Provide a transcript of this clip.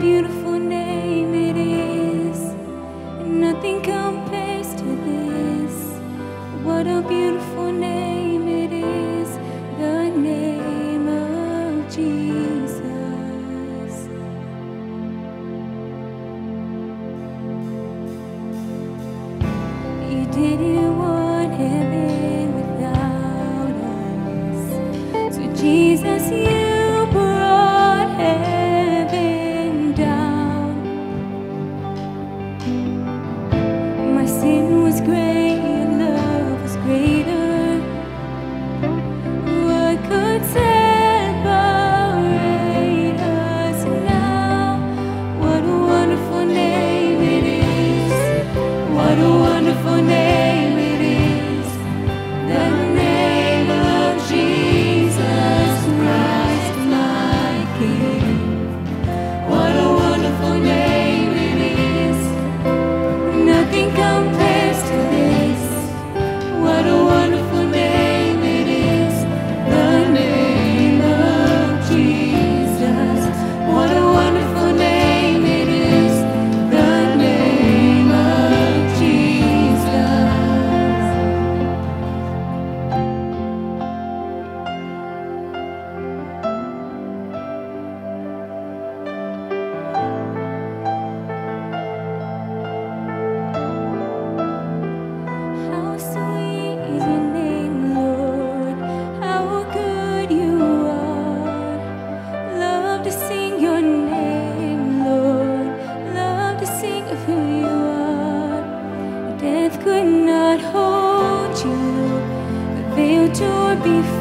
Beautiful Death could not hold you, the veil tore before.